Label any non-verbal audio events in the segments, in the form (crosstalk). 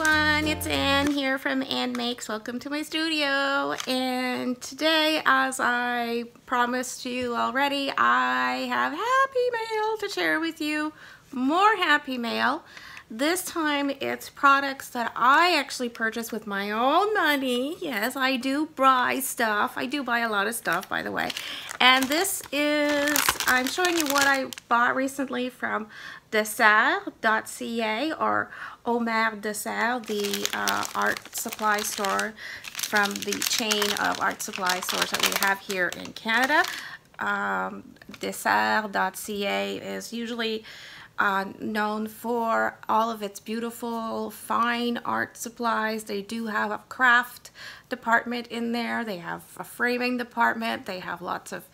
everyone, it's Ann here from Ann Makes. Welcome to my studio. And today, as I promised you already, I have happy mail to share with you. More happy mail. This time it's products that I actually purchased with my own money. Yes, I do buy stuff. I do buy a lot of stuff, by the way. And this is, I'm showing you what I bought recently from DeSerres.ca or Omer DeSerres, the uh, art supply store from the chain of art supply stores that we have here in Canada. Um, DeSerres.ca is usually uh, known for all of its beautiful fine art supplies. They do have a craft department in there. They have a framing department. They have lots of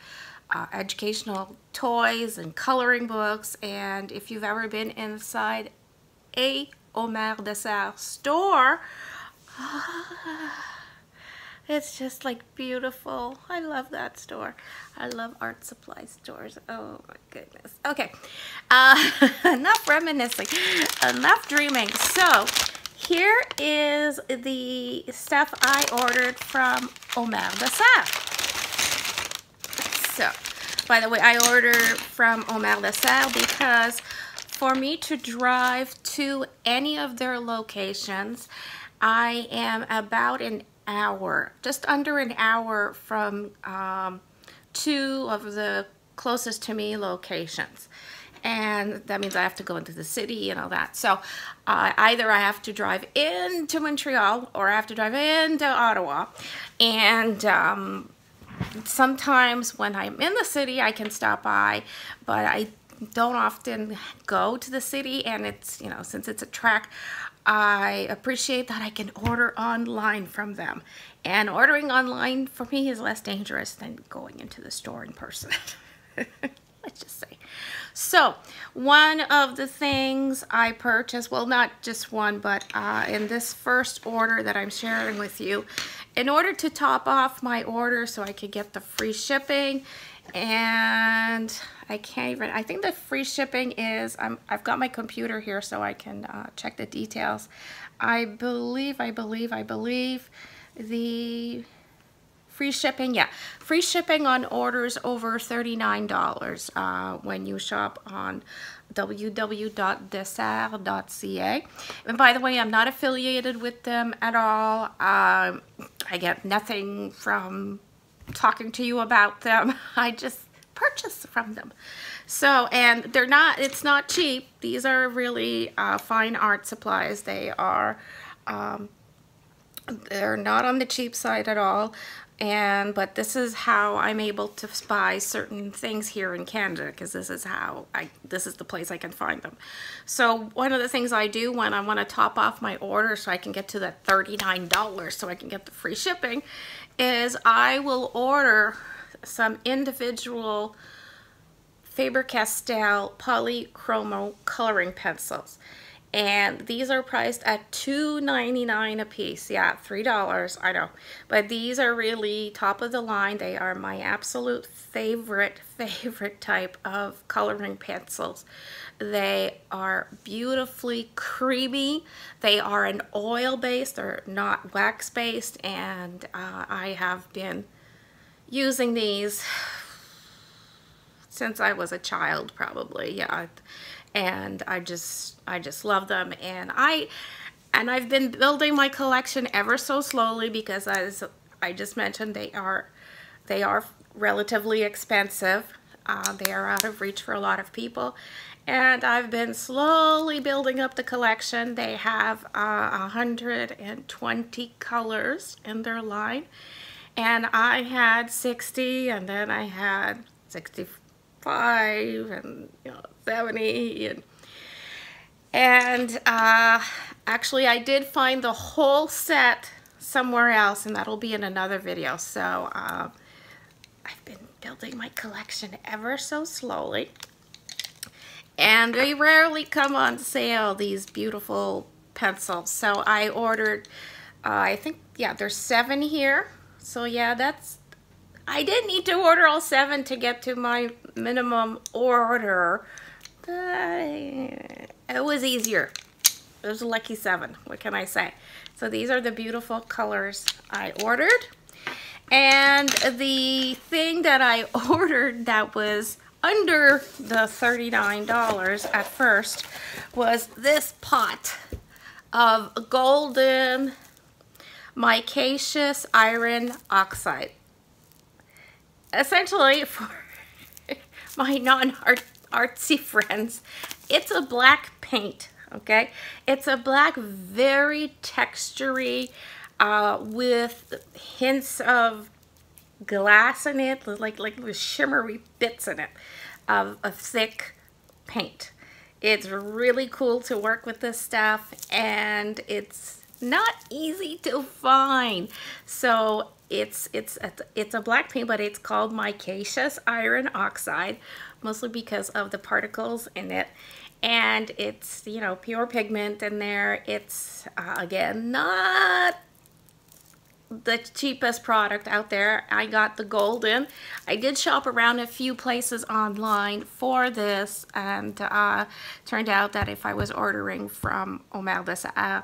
uh, educational toys and coloring books. And if you've ever been inside a Omer DeSerres store, (sighs) it's just like beautiful. I love that store. I love art supply stores. Oh my goodness. Okay, uh, (laughs) enough reminiscing, enough dreaming. So here is the stuff I ordered from Omer DeSerres. So, by the way, I order from Omer DeSerres because for me to drive to any of their locations, I am about an hour, just under an hour from um, two of the closest to me locations. And that means I have to go into the city and all that. So uh, either I have to drive into Montreal or I have to drive into Ottawa. And um, sometimes when I'm in the city, I can stop by, but I don't often go to the city and it's, you know, since it's a track, I appreciate that I can order online from them. And ordering online for me is less dangerous than going into the store in person. (laughs) Let's just say. So, one of the things I purchased, well, not just one, but uh, in this first order that I'm sharing with you, in order to top off my order so I could get the free shipping and I can't even, I think the free shipping is, i have got my computer here so I can uh, check the details. I believe, I believe, I believe the free shipping, yeah, free shipping on orders over $39 uh, when you shop on www.deserres.ca. And by the way, I'm not affiliated with them at all. Um, I get nothing from talking to you about them. (laughs) I just purchase from them. So, and they're not, it's not cheap. These are really uh, fine art supplies. They are, um, they're not on the cheap side at all. And, but this is how I'm able to buy certain things here in Canada because this is how I, this is the place I can find them. So one of the things I do when I want to top off my order so I can get to that $39 so I can get the free shipping is I will order some individual Faber-Castell polychromo coloring pencils. And these are priced at $2.99 a piece. Yeah, $3, I know. But these are really top of the line. They are my absolute favorite, (laughs) favorite type of coloring pencils. They are beautifully creamy. They are an oil based, they're not wax based. And uh, I have been using these (sighs) since I was a child probably. Yeah and I just I just love them. And I and I've been building my collection ever so slowly because as I just mentioned they are they are relatively expensive. Uh, they are out of reach for a lot of people. And I've been slowly building up the collection. They have uh, 120 colors in their line. And I had 60 and then I had 65 and you know 70 and uh, actually I did find the whole set somewhere else and that'll be in another video. So uh, I've been building my collection ever so slowly. And they rarely come on sale these beautiful pencils. So I ordered uh, I think yeah there's seven here. So yeah that's I did need to order all seven to get to my minimum order Uh, it was easier. it was a lucky seven. What can I say? So these are the beautiful colors I ordered. And the thing that I (laughs) ordered that was under the $39 at first was this pot of golden micaceous iron oxide. Essentially, (laughs) for my non-artsy (laughs) friends, it's a black paint, okay? It's a black, very textury, uh, with hints of glass in it, like like with shimmery bits in it of a thick paint. It's really cool to work with this stuff and it's not easy to find. So it's it's it's a black paint, but it's called micaceous iron oxide, mostly because of the particles in it. And it's, you know, pure pigment in there. It's, uh, again, not the cheapest product out there. I got the golden. I did shop around a few places online for this and uh, turned out that if I was ordering from Omer uh,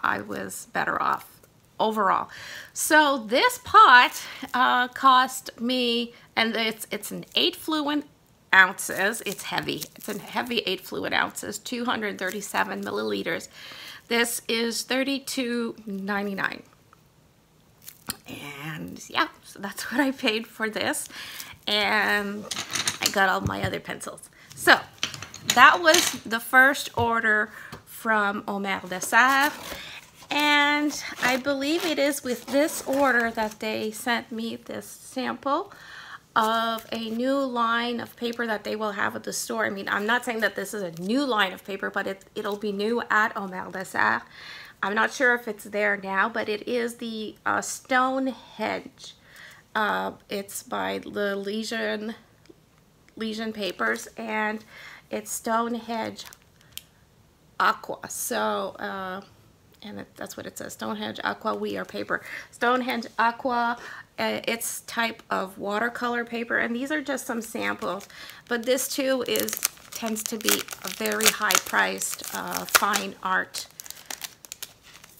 I was better off overall. So this pot uh, cost me, and it's, it's an 8 fluid ounces. It's heavy. It's a heavy 8 fluid ounces, 237 milliliters. This is $32.99 and yeah so that's (laughs) what I paid for this and I got all my other pencils so that was the first order from Omer DeSerres and I believe it is with this order that they sent me this sample of a new line of paper that they will have at the store. I mean, I'm not saying that this is a new line of paper, but it, it'll be new at Omer DeSerres. I'm not sure if it's there now, but it is the uh, Stonehenge. Uh, it's by the Legion, Legion Papers, and it's Stonehenge Aqua. So, uh, and that's what it says, Stonehenge Aqua We Are paper. Stonehenge Aqua, uh, it's type of watercolor paper, and these are just some samples. But this too is tends to be a very high-priced uh, fine art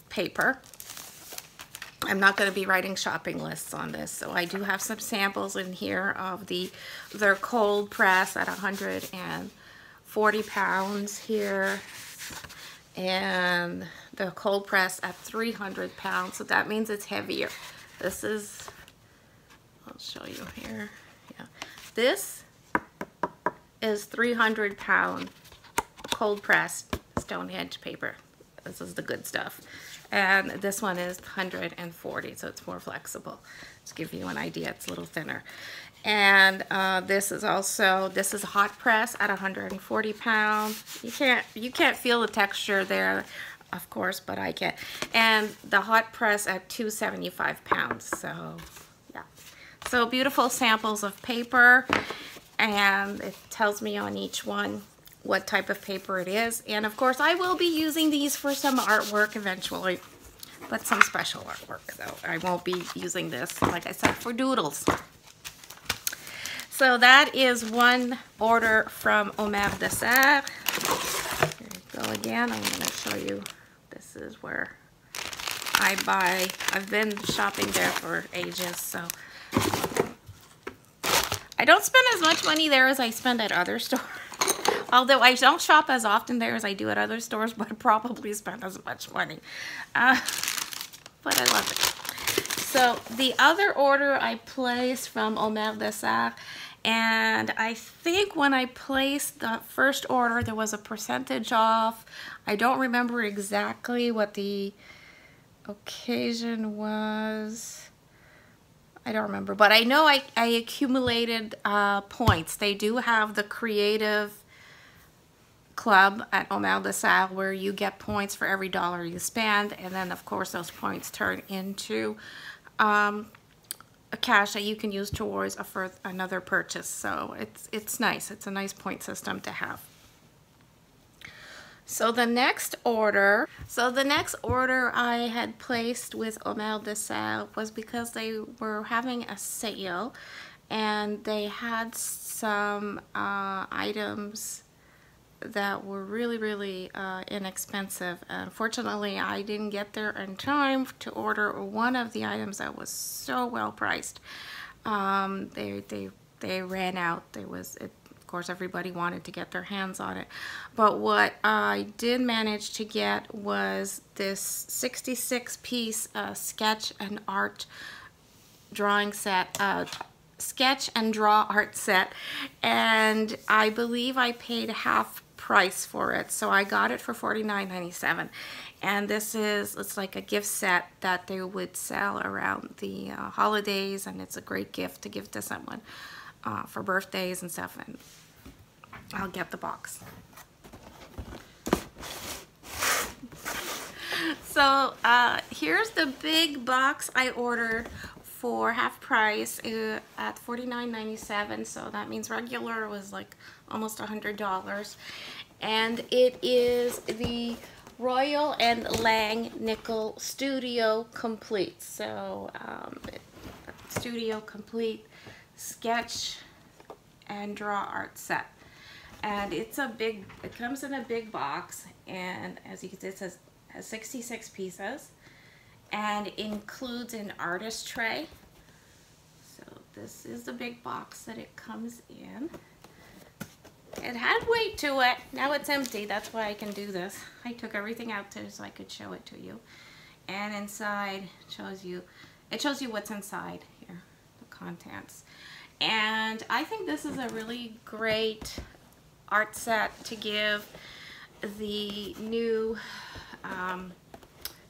paper. I'm not going to be writing shopping lists on this, so I do have some samples in here of the their cold press at 140 pounds here, and the cold press at 300 pounds, so that means it's heavier. This is, I'll show you here, yeah. This is 300 pound cold pressed Stonehenge paper. This is the good stuff and this one is 140 so it's more flexible to give you an idea it's a little thinner and uh, this is also this is hot press at 140 pounds you can't you can't feel the texture there of course but I can and the hot press at 275 pounds so yeah so beautiful samples of paper and it tells me on each one what type of paper it is. And of course, I will be using these for some artwork eventually, but some special artwork though. I won't be using this, like I said, for doodles. So that is one order from Omer DeSerres. Here we go again. I'm going to show you. Is where I buy. I've been shopping there for ages, so I don't spend as much money there as I spend at other (laughs) stores. Although I don't shop as often there as I do at other stores, but I probably spend as much money. Uh, but I love it. So the other order I placed from Omer DeSerres, and I think when I placed the first order, there was a percentage off. I don't remember exactly what the occasion was. I don't remember, but I know I, I accumulated uh, points. They do have the creative club at Omer DeSerres where you get points for every dollar you spend and then of course those points turn into um, cash that you can use towards a for another purchase. So it's it's nice. It's a nice point system to have. So the next order so the next order I had placed with Omer DeSerres was because they were having a sale and they had some uh, items that were really, really uh, inexpensive. Unfortunately, I didn't get there in time to order one of the items that was so well priced. Um, they, they, they ran out. There was, it, of course, everybody wanted to get their hands on it. But what I did manage to get was this 66 piece uh, sketch and art drawing set, uh, sketch and draw art set and I believe I paid half price for it. So I got it for $49.97 and this is it's like a gift set that they would sell around the uh, holidays and it's a great gift to give to someone uh, for birthdays and stuff and I'll get the box. So uh, here's the big box I ordered for half price uh, at $49.97 so that means regular was like almost a hundred dollars and it is the Royal and Langnickel Studio Complete so um, Studio Complete sketch and draw art set and it's a big it comes in a big box and as you can see it says has 66 pieces and includes an artist tray. So this is the big box that it comes in. It had weight to it. Now it's empty. That's why I can do this. I took everything out so I could show it to you. And inside shows you, it shows you what's inside here, the contents. And I think this is a really great art set to give the new um,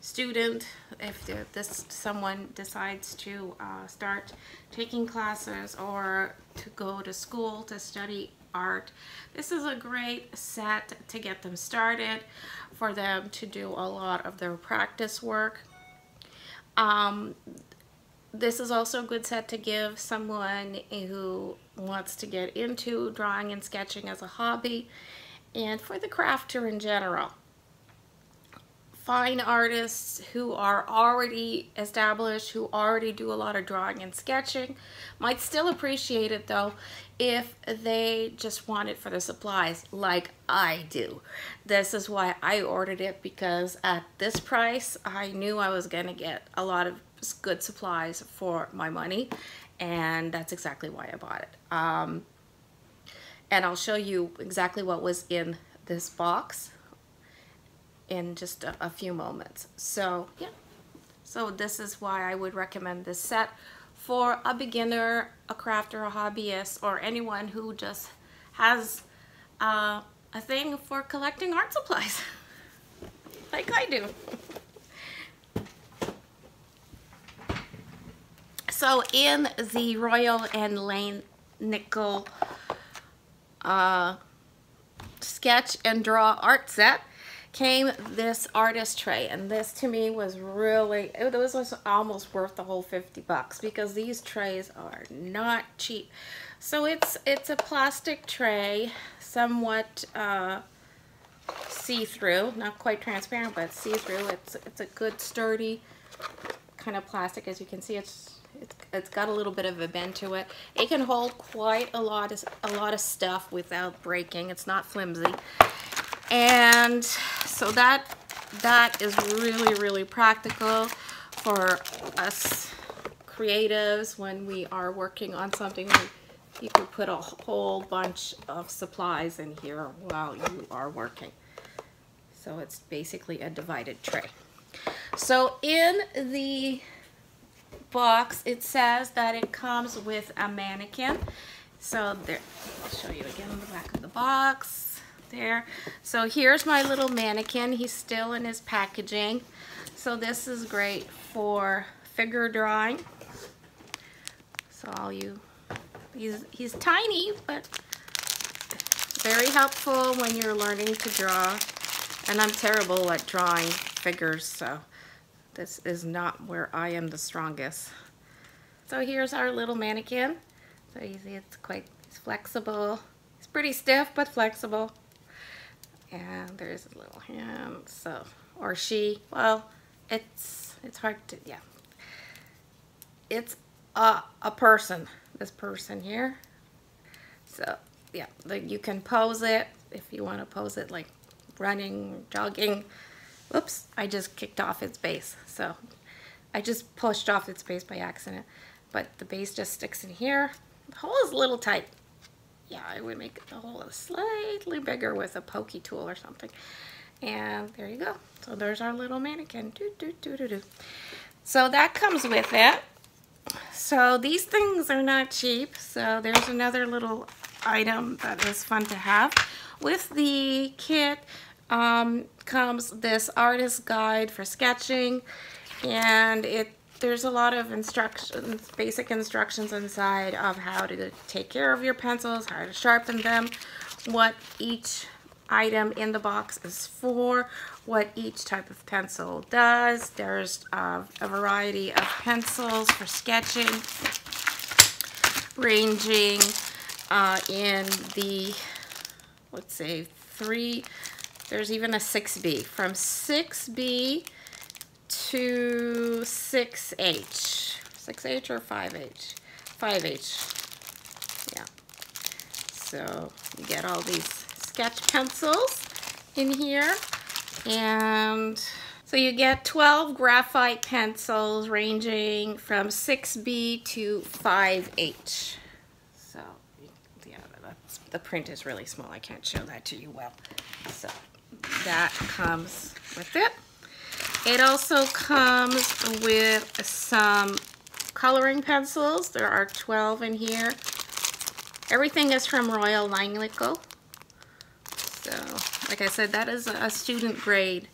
student, if this someone decides to uh, start taking classes or to go to school to study art, this is a great set to get them started, for them to do a lot of their practice work. Um, this is also a good set to give someone who wants to get into drawing and sketching as a hobby and for the crafter in general fine artists who are already established, who already do a lot of drawing and sketching, might still appreciate it though if they just want it for the supplies like I do. This is why I ordered it because at this price I knew I was going to get a lot of good supplies for my money and that's exactly why I bought it. Um, and I'll show you exactly what was in this box in just a, a few moments. So yeah, so this is why I would recommend this set for a beginner, a crafter, a hobbyist, or anyone who just has uh, a thing for collecting art supplies, (laughs) like I do. So in the Royal and Lane Nickel uh, sketch and draw art set, came this artist tray and this to me was really it was, almost worth the whole 50 bucks because these trays are not cheap so it's it's a plastic tray somewhat uh, see-through not quite transparent but see-through it's it's a good sturdy kind of plastic as you can see it's it's, it's got a little bit of a bend to it. It can hold quite a lot of a lot of stuff without breaking. It's not flimsy. And so that that is really, really practical for us creatives when we are working on something. You can put a whole bunch of supplies in here while you are working. So it's basically a divided tray. So in the box, it says that it comes with a mannequin. So there, I'll show you again the back of the box there. So here's my little mannequin. He's still in his packaging. So this is great for figure drawing. So all you, he's, he's tiny, but very helpful when you're learning to draw. And I'm terrible at drawing figures, so this is not where I am the strongest. So here's our little mannequin. So you see it's quite it's flexible. It's pretty stiff, but flexible and there's a little hand so or she well it's it's hard to yeah it's a, a person this person here so yeah like you can pose it if you want to pose it like running, jogging. Whoops, I just kicked off its base. So I just pushed off its base by accident. But the base just sticks in here. The hole is a little tight. Yeah, I would make the hole slightly bigger with a pokey tool or something. And there you go. So there's our little mannequin. Doo, doo, doo, doo, doo. So that comes with it. So these things are not cheap. So there's another little item that is fun to have. With the kit um, comes this artist guide for sketching and it there's a lot of instructions, basic instructions inside of how to take care of your pencils, how to sharpen them, what each item in the box is for, what each type of pencil does. There's uh, a variety of pencils for sketching, ranging uh, in the, let's say, three, there's even a 6B. From 6B to 6H. 6H or 5H? 5H. Yeah. So you get all these sketch pencils in here. And so you get 12 graphite pencils ranging from 6B to 5H. So yeah, the print is really small. I can't show that to you well. So that comes with it. It also comes with some coloring pencils. There are 12 in here. Everything is from Royal Langnickel. So, like I said, that is a student grade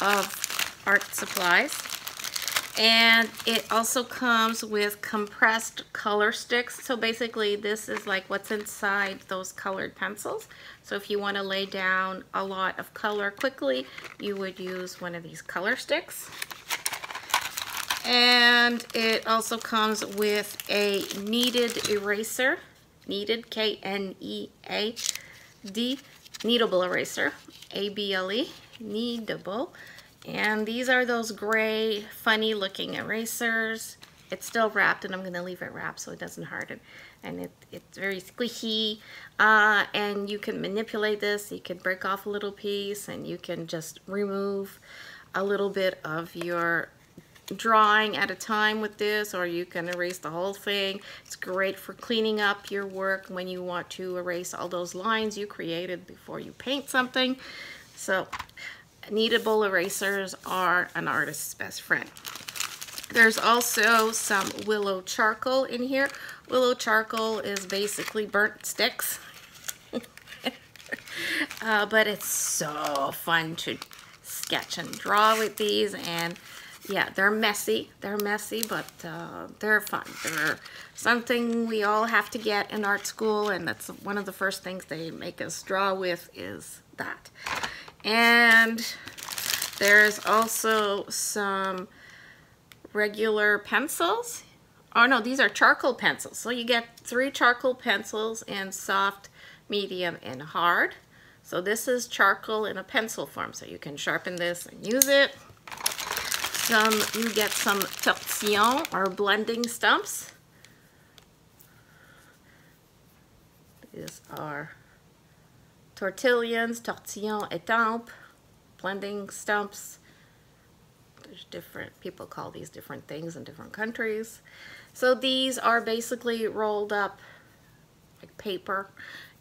of art supplies. And it also comes with compressed color sticks. So basically this is like what's inside those colored pencils. So if you want to lay down a lot of color quickly, you would use one of these color sticks. And it also comes with a kneaded eraser, kneaded, K-N-E-A-D, kneadable eraser, A-B-L-E, kneadable. And these are those gray, funny looking erasers. It's still wrapped and I'm going to leave it wrapped so it doesn't harden. And it, it's very squishy. Uh, and you can manipulate this. You can break off a little piece and you can just remove a little bit of your drawing at a time with this or you can erase the whole thing. It's great for cleaning up your work when you want to erase all those lines you created before you paint something. So kneadable erasers are an artist's best friend there's also some willow charcoal in here. Willow charcoal is basically burnt sticks. (laughs) uh, but it's so fun to sketch and draw with these and yeah they're messy they're messy but uh, they're fun they're something we all have to get in art school and that's one of the first things they make us draw with is that and there's also some regular pencils. Oh no, these are charcoal pencils. So you get three charcoal pencils in soft, medium, and hard. So this is charcoal in a pencil form. So you can sharpen this and use it. Some, you get some tortillon or blending stumps. These are tortillons, tortillon estompes, blending stumps. There's different, people call these different things in different countries. So these are basically rolled up like paper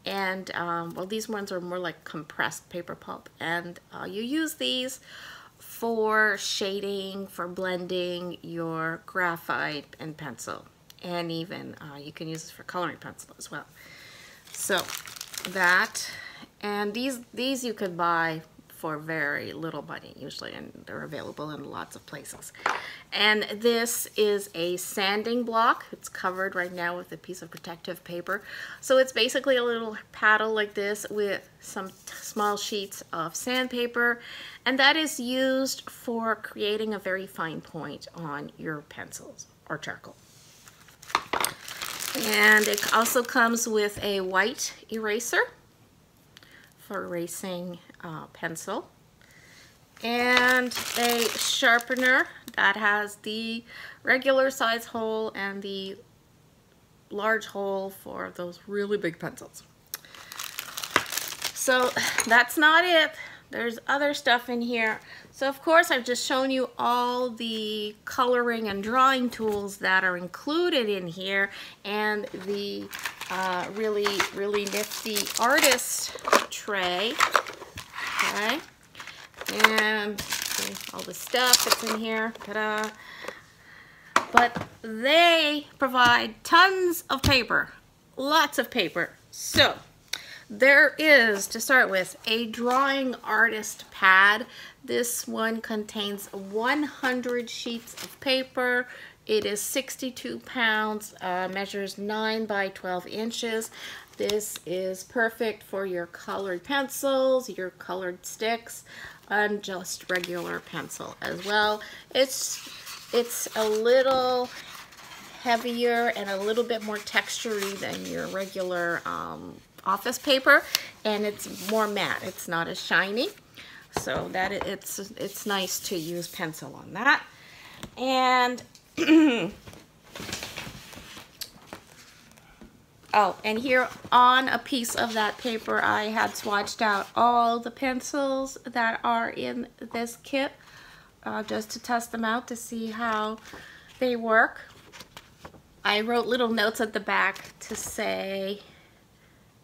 and um, well these ones are more like compressed paper pulp and uh, you use these for shading, for blending your graphite and pencil and even uh, you can use this for coloring pencil as well. So that and these these you could buy for very little money usually and they're available in lots of places. And this is a sanding block. It's covered right now with a piece of protective paper. So it's basically a little paddle like this with some small sheets of sandpaper and that is used for creating a very fine point on your pencils or charcoal. And it also comes with a white eraser erasing uh, pencil and a sharpener that has the regular size hole and the large hole for those really big pencils. So that's not it. There's other stuff in here. So of course I've just shown you all the coloring and drawing tools that are included in here and the uh, really, really nifty artist tray. Okay. And all the stuff that's in here. Ta-da. But they provide tons of paper. Lots of paper. So there is, to start with, a drawing artist pad. This one contains 100 sheets of paper. It is 62 pounds, uh, measures 9 by 12 inches. This is perfect for your colored pencils, your colored sticks, and just regular pencil as well. It's, it's a little heavier and a little bit more textury than your regular um, office paper and it's more matte. It's not as shiny. So that it's it's nice to use pencil on that. And (coughs) Oh, and here on a piece of that paper, I had swatched out all the pencils that are in this kit uh, just to test them out to see how they work. I wrote little notes at the back to say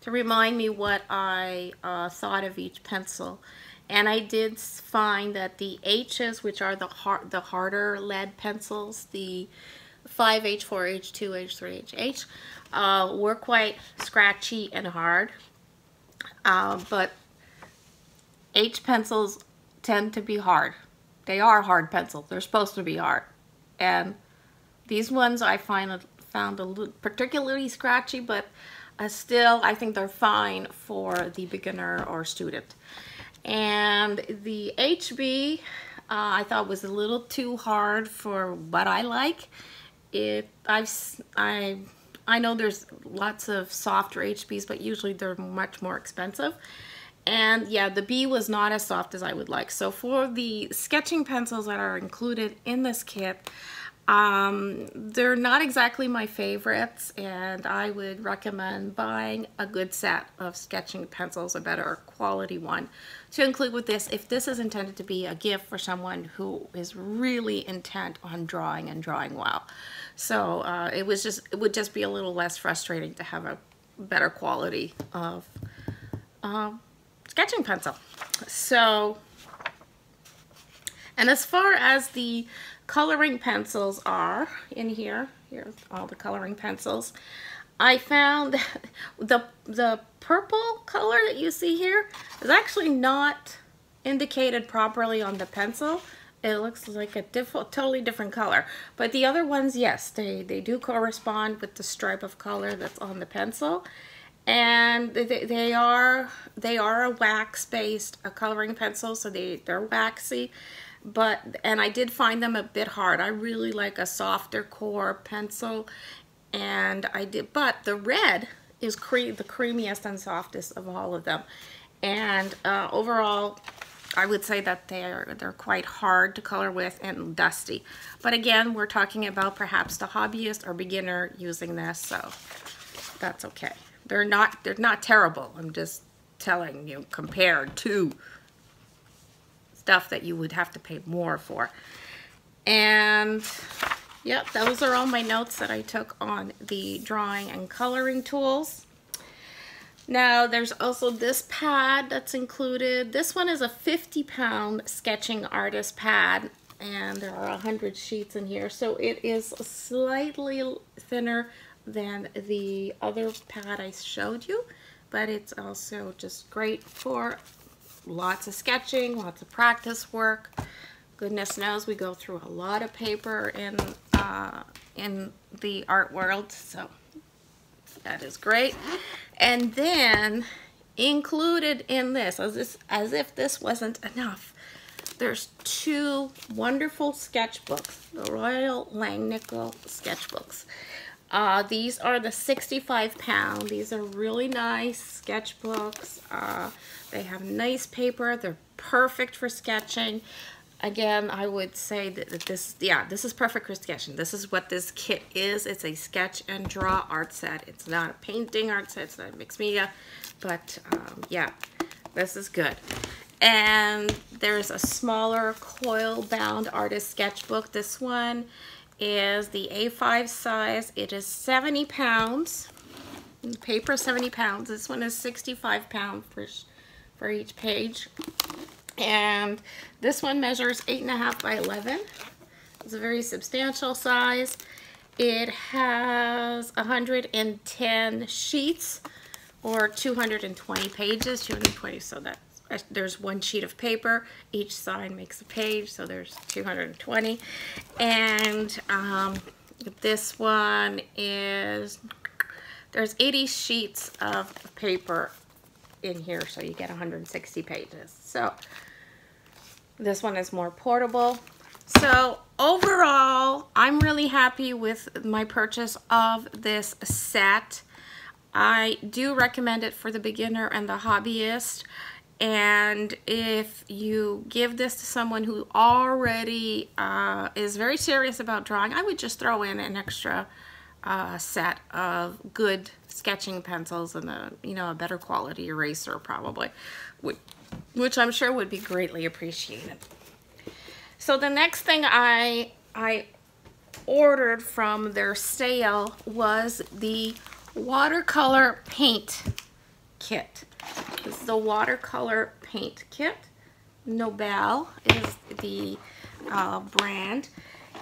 to remind me what I uh, thought of each pencil. And I did find that the H's, which are the, hard, the harder lead pencils, the 5H, 4H, 2H, 3H, uh, were quite scratchy and hard. Uh, but H pencils tend to be hard. They are hard pencils. They're supposed to be hard. And these ones I find found a little particularly scratchy, but uh, still, I think they're fine for the beginner or student. And the HB, uh, I thought was a little too hard for what I like. It, I've, I, I know there's lots of softer HBs, but usually they're much more expensive. And yeah, the B was not as soft as I would like. So for the sketching pencils that are included in this kit, um, they're not exactly my favorites and I would recommend buying a good set of sketching pencils, a better quality one to include with this if this is intended to be a gift for someone who is really intent on drawing and drawing well. So uh, it was just it would just be a little less frustrating to have a better quality of uh, sketching pencil. So and as far as the coloring pencils are in here. Here's all the coloring pencils. I found (laughs) the, the purple color that you see here is actually not indicated properly on the pencil. It looks like a diff totally different color. But the other ones, yes, they, they do correspond with the stripe of color that's on the pencil. And they, they are they are a wax-based coloring pencil, so they, they're waxy but and I did find them a bit hard. I really like a softer core pencil and I did but the red is cre the creamiest and softest of all of them. And uh, overall I would say that they're they're quite hard to color with and dusty. But again we're talking about perhaps the hobbyist or beginner using this so that's okay. They're not they're not terrible I'm just telling you compared to stuff that you would have to pay more for. And yep, those are all my notes that I took on the drawing and coloring tools. Now there's also this pad that's included. This one is a 50 pound sketching artist pad and there are 100 sheets in here. So it is slightly thinner than the other pad I showed you, but it's also just great for lots of sketching, lots of practice work. Goodness knows we go through a lot of paper in, uh, in the art world, so that is great. And then included in this, as, this, as if this wasn't enough, there's two wonderful sketchbooks, the Royal Langnickel sketchbooks. Uh, these are the 65 pound. These are really nice sketchbooks. Uh, they have nice paper. They're perfect for sketching. Again, I would say that this, yeah, this is perfect for sketching. This is what this kit is. It's a sketch and draw art set. It's not a painting art set. It's not a mixed media. But, um, yeah, This is good. And there's a smaller coil bound artist sketchbook. This one is the A5 size. It is 70 pounds. Paper 70 pounds. This one is 65 pounds for, for each page. And this one measures 8.5 by 11. It's a very substantial size. It has 110 sheets or 220 pages, 220, so that there's one sheet of paper. Each side makes a page, so there's 220. And um, this one is, there's 80 sheets of paper in here, so you get 160 pages. So this one is more portable. So overall, I'm really happy with my purchase of this set. I do recommend it for the beginner and the hobbyist. And if you give this to someone who already uh, is very serious about drawing, I would just throw in an extra uh, set of good sketching pencils and a, you know, a better quality eraser probably, which I'm sure would be greatly appreciated. So the next thing I, I ordered from their sale was the watercolor paint kit. This is the watercolor paint kit. Nobel is the uh, brand.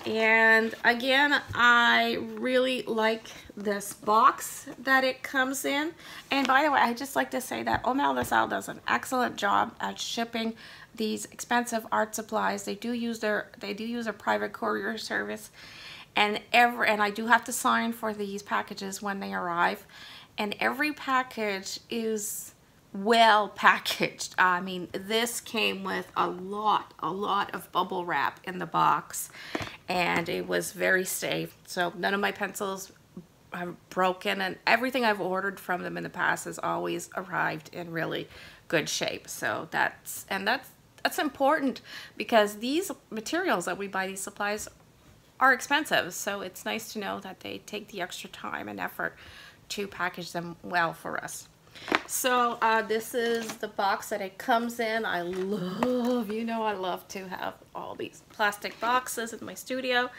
And again, I really like this box that it comes in. And by the way, I just like to say that Omer DeSerres does an excellent job at shipping these expensive art supplies. They do use their they do use a private courier service. And every and I do have to sign for these packages when they arrive. And every package is well packaged. (laughs) I mean, this came with a lot, a lot of bubble wrap in the box and it was very safe. So none of my pencils have broken and everything I've ordered from them in the past has always arrived in really good shape. So that's, and that's, that's important because these materials that we buy, these supplies are expensive. So it's nice to know that they take the extra time and effort to package them well for us. So uh, this is the box that it comes in. I love, you know I love to have all these plastic boxes in my studio.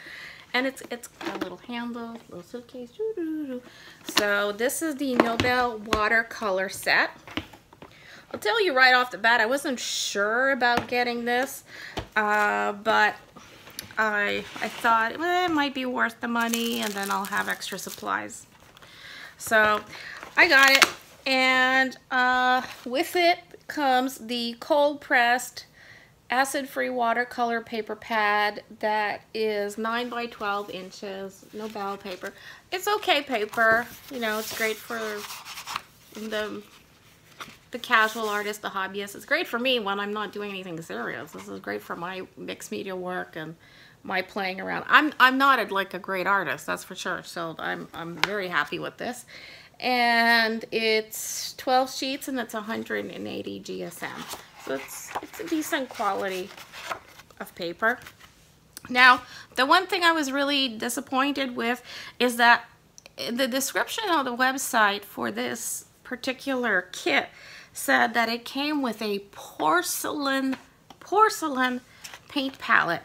And it's it's a little handle, little suitcase. So this is the Nobel watercolor set. I'll tell you right off the bat, I wasn't sure about getting this, uh, but I, I thought well, it might be worth the money and then I'll have extra supplies. So I got it and uh, with it comes the cold pressed acid-free watercolor paper pad that is 9 by 12 inches, Nobel paper. It's okay paper, you know, it's great for the the casual artist, the hobbyist. It's great for me when I'm not doing anything serious. This is great for my mixed media work and my playing around. I'm I'm not like a great artist, that's for sure. So I'm I'm very happy with this and it's 12 sheets and it's 180 GSM. So it's, it's a decent quality of paper. Now, the one thing I was really disappointed with is that the description on the website for this particular kit said that it came with a porcelain porcelain paint palette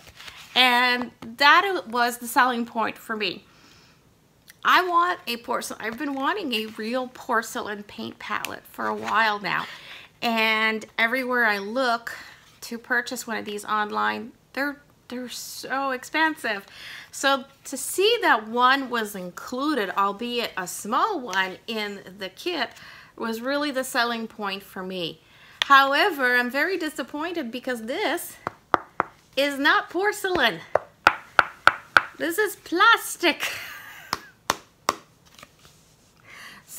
and that was the selling point for me I want a porcelain, I've been wanting a real porcelain paint palette for a while now. And everywhere I look to purchase one of these online, they're they're so expensive. So to see that one was included, albeit a small one in the kit, was really the selling point for me. However, I'm very disappointed because this is not porcelain. This is plastic. (laughs)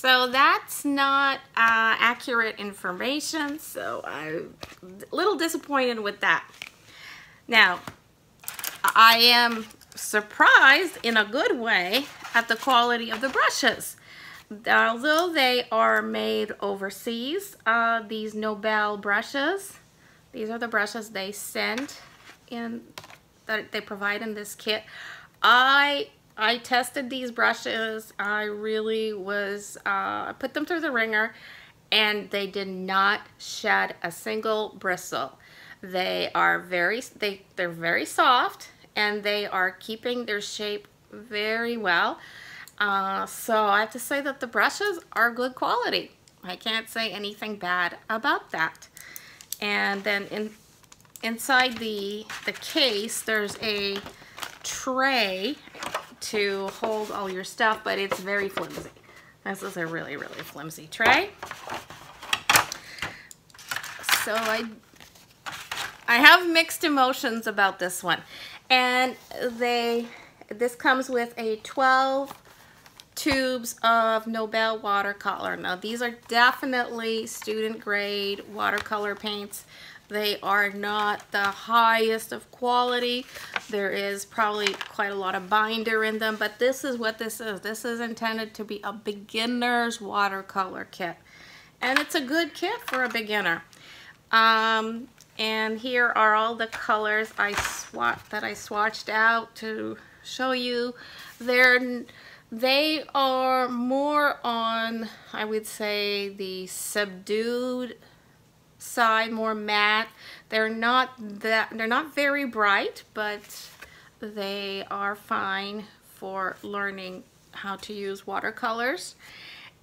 So that's not uh, accurate information, so I'm a little disappointed with that. Now, I am surprised in a good way at the quality of the brushes. Although they are made overseas, uh, these Nobel brushes, these are the brushes they send in, that they provide in this kit. I I tested these brushes. I really was, uh, I put them through the ringer and they did not shed a single bristle. They are very, they, they're very soft and they are keeping their shape very well. Uh, so I have to say that the brushes are good quality. I can't say anything bad about that. And then in inside the, the case, there's a tray to hold all your stuff, but it's very flimsy. This is a really, really flimsy tray. So I, I have mixed emotions about this one. And they, this comes with a 12 tubes of Nobel watercolor. Now these are definitely student grade watercolor paints. They are not the highest of quality. There is probably quite a lot of binder in them, but this is what this is. This is intended to be a beginner's watercolor kit. And it's a good kit for a beginner. Um, and here are all the colors I swat that I swatched out to show you. They're they are more on, I would say, the subdued side, more matte. They're not that they're not very bright, but they are fine for learning how to use watercolors.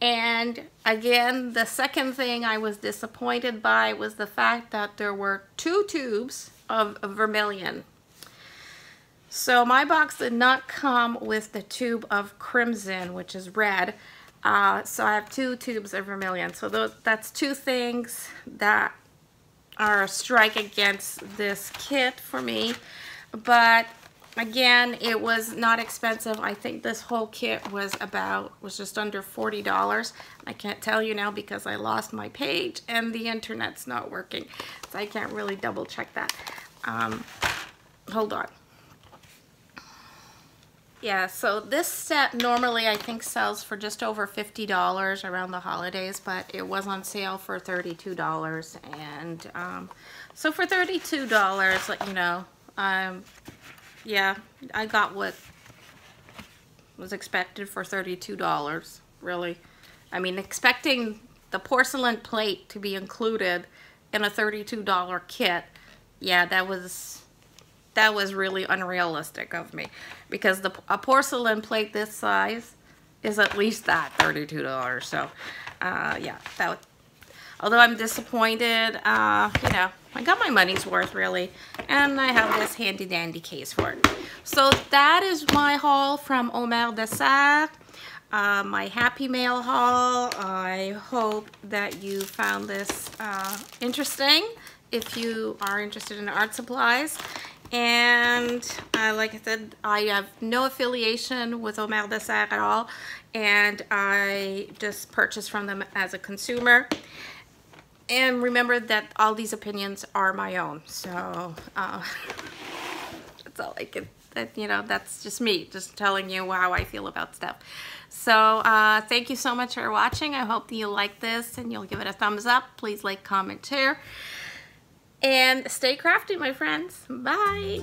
And again, the second thing I was disappointed by was the fact that there were two tubes of, vermilion so my box did not come with the tube of crimson, which is red. Uh, so I have two tubes of vermilion. So those, that's two things that are a strike against this kit for me. But again, it was not expensive. I think this whole kit was about, was just under $40. I can't tell you now because I lost my page and the internet's not working. So I can't really double check that. Um, hold on. Yeah, so this set normally I think sells for just over $50 around the holidays, but it was on sale for $32. And um, so for $32, you know, um, yeah, I got what was expected for $32, really. I mean, expecting the porcelain plate to be included in a $32 kit, yeah, that was that was really unrealistic of me. Because the a porcelain plate this size is at least that $32 so uh, yeah that would, although I'm disappointed uh, you know I got my money's worth really and I have this handy dandy case for it. So that is my haul from Omer DeSerres uh, my Happy Mail haul. I hope that you found this uh, interesting. If you are interested in art supplies and uh, like I said, I have no affiliation with Omer DeSerres at all. And I just purchased from them as a consumer. And remember that all these opinions are my own. So uh, (laughs) that's all I can, that, you know, that's just me, just telling you how I feel about stuff. So uh, thank you so much for watching. I hope you like this and you'll give it a thumbs up. Please like, comment, share. And stay crafty, my friends. Bye.